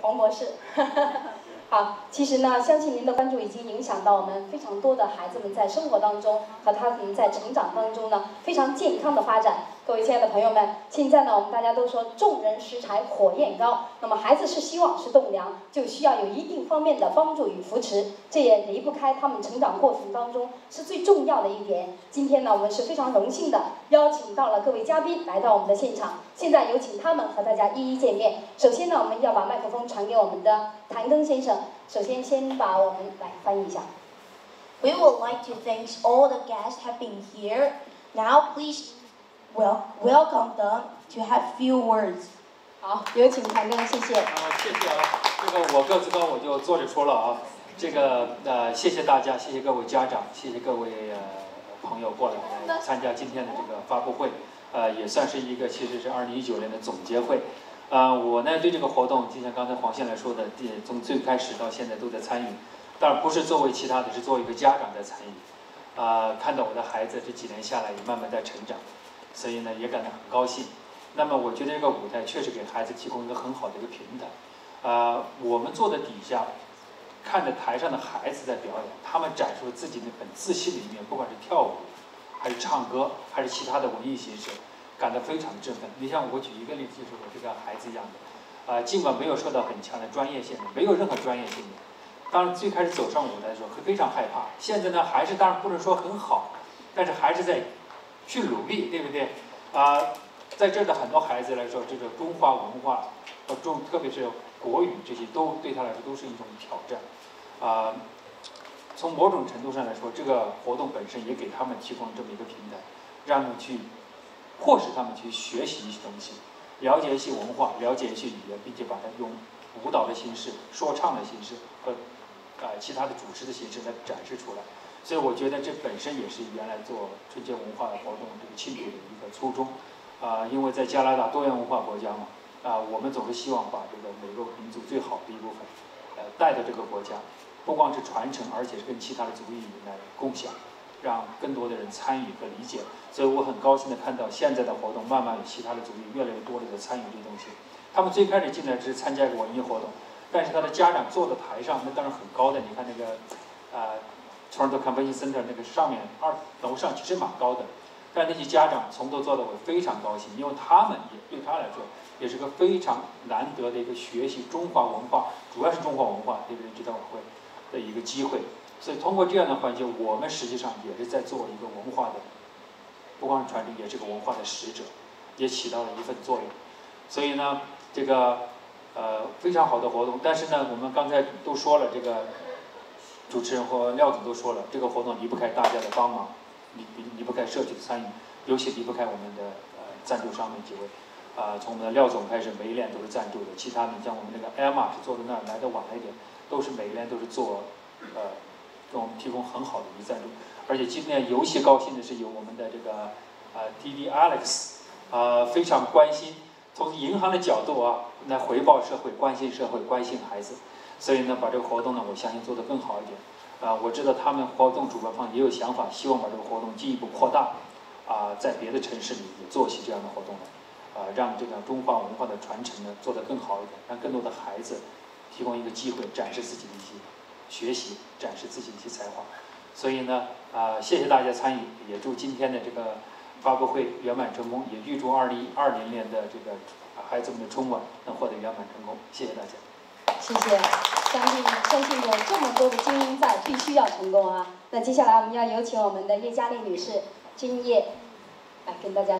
黄博士。好，其实呢，相信您的关注已经影响到我们非常多的孩子们在生活当中和他们在成长当中呢非常健康的发展。各位亲爱的朋友们，现在呢，我们大家都说众人拾柴火焰高，那么孩子是希望是栋梁，就需要有一定方面的帮助与扶持，这也离不开他们成长过程当中是最重要的一点。今天呢，我们是非常荣幸的邀请到了各位嘉宾来到我们的现场，现在有请他们和大家一一见面。首先呢，我们要把麦克风传给我们的谭庚先生，首先先把我们来翻译一下。We would like to thank all the guests have been here. Now please well welcome them to have few words. 好，有请谭庚，谢谢。啊，谢谢啊，这个我个子高，我就坐着说了啊。这个呃，谢谢大家，谢谢各位家长，谢谢各位呃朋友过来来参加今天的这个发布会，呃，也算是一个其实是二零一九年的总结会。呃，我呢对这个活动，就像刚才黄先来说的，第从最开始到现在都在参与，当然不是作为其他的，是作为一个家长在参与。啊，看到我的孩子这几年下来也慢慢在成长，所以呢也感到很高兴。那么我觉得这个舞台确实给孩子提供一个很好的一个平台。啊，我们坐在底下，看着台上的孩子在表演，他们展示自己的很自信的一面，不管是跳舞，还是唱歌，还是其他的文艺形式，感到非常的振奋。你像我举一个例子，就是我这个孩子一样的，啊，尽管没有受到很强的专业性，没有任何专业性的，当然最开始走上舞台的时候会非常害怕。现在呢，还是当然不能说很好，但是还是在去努力，对不对？啊。在这儿的很多孩子来说，这个中华文化和中，特别是国语这些，都对他来说都是一种挑战。啊，从某种程度上来说，这个活动本身也给他们提供这么一个平台，让他们去迫使他们去学习一些东西，了解一些文化，了解一些语言，并且把它用舞蹈的形式、说唱的形式和啊其他的主持的形式来展示出来。所以我觉得这本身也是原来做春节文化活动这个庆祝的一个初衷。啊，因为在加拿大多元文化国家嘛，啊，我们总是希望把这个每个民族最好的一部分，呃，带到这个国家，不光是传承，而且是跟其他的族裔来共享，让更多的人参与和理解。所以我很高兴的看到现在的活动，慢慢有其他的族裔越来越多的在参与这东西。他们最开始进来只是参加一个文艺活动，但是他的家长坐在台上，那当然很高的。你看那个，啊，Toronto Convention Center 那个上面二楼上其实蛮高的。但那些家长从头做到尾非常高兴，因为他们也对他来说也是个非常难得的一个学习中华文化，主要是中华文化对不对？这个晚会的一个机会。所以通过这样的环节，我们实际上也是在做一个文化的，不光是传承，也是个文化的使者，也起到了一份作用。所以呢，这个呃非常好的活动。但是呢，我们刚才都说了，这个主持人和廖总都说了，这个活动离不开大家的帮忙。离离不开社区的参与，尤其离不开我们的呃赞助商们几位，啊，从我们的廖总开始，每一年都是赞助的。其他的像我们那个艾玛是坐在那儿来的晚了一点，都是每一年都是做，呃，给我们提供很好的一个赞助。而且今天尤其高兴的是有我们的这个啊弟弟 Alex，啊非常关心，从银行的角度啊来回报社会，关心社会，关心孩子。所以呢，把这个活动呢，我相信做得更好一点。啊，我知道他们活动主办方也有想法，希望把这个活动进一步扩大，啊，在别的城市里也做起这样的活动来，啊，让这个中华文化的传承呢做得更好一点，让更多的孩子提供一个机会展示自己的一些学习，展示自己的一些才华。所以呢，啊，谢谢大家参与，也祝今天的这个发布会圆满成功，也预祝二零二零年的这个孩子们的春晚能获得圆满成功。谢谢大家。谢谢，相信相信有这么多的精英在，必须要成功啊！那接下来我们要有请我们的叶嘉丽女士，今夜，来跟大家。